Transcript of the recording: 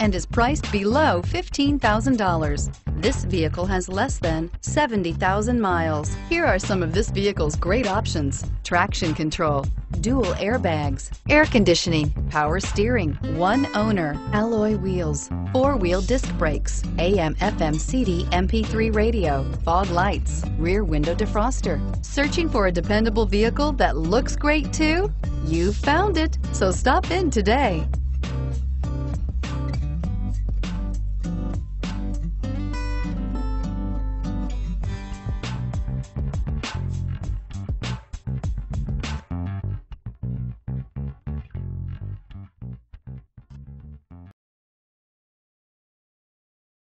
and is priced below $15,000. This vehicle has less than 70,000 miles. Here are some of this vehicle's great options. Traction control, dual airbags, air conditioning, power steering, one owner, alloy wheels, four-wheel disc brakes, AM FM CD MP3 radio, fog lights, rear window defroster. Searching for a dependable vehicle that looks great too? You found it, so stop in today.